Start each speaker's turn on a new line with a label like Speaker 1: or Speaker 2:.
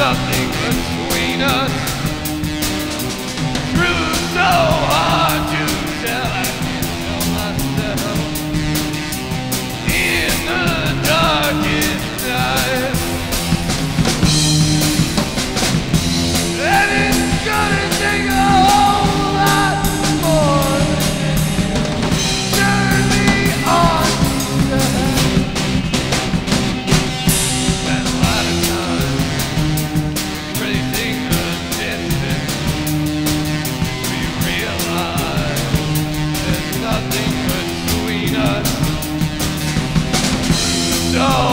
Speaker 1: up. go.